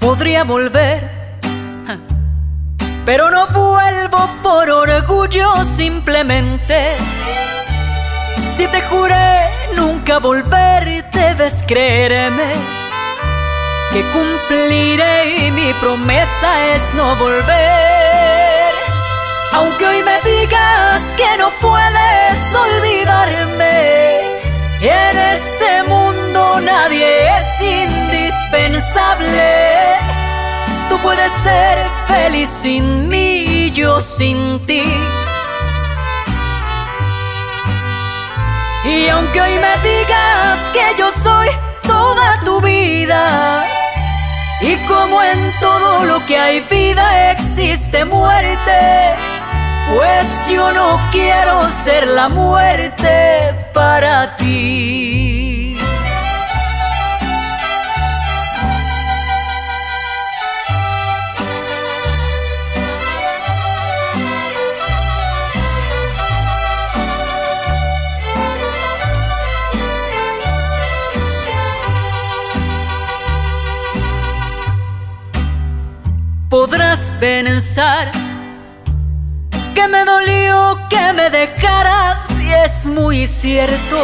podría volver. Pero no vuelvo por orgullo simplemente. Si te juré nunca volver, debes creerme que cumpliré y mi promesa es no volver. Aunque hoy me digas que no puedes olvidarme, en este mundo nadie es indispensable. Tú puedes ser feliz sin mí y yo sin ti. Y aunque hoy me digas que yo soy toda tu vida, y como en todo lo que hay vida existe muerte, pues yo no quiero ser la muerte para ti. Podrás pensar que me dolió que me dejaras y es muy cierto.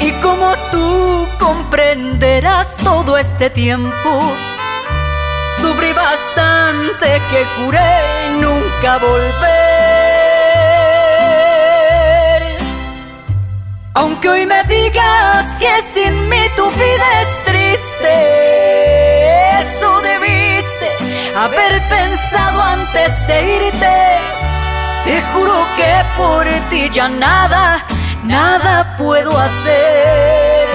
Y como tú comprenderás todo este tiempo, sufrí bastante que juré nunca volver. Aunque hoy me digas que sin mí tu vida es triste, antes de irte. Te juro que por ti ya nada, nada puedo hacer.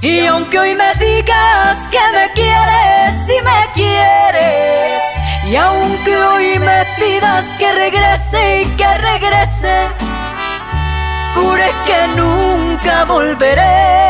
Y aunque hoy me digas que me quieres y me quieres, y aunque hoy me pidas que regrese y que regrese, jure que nunca volveré.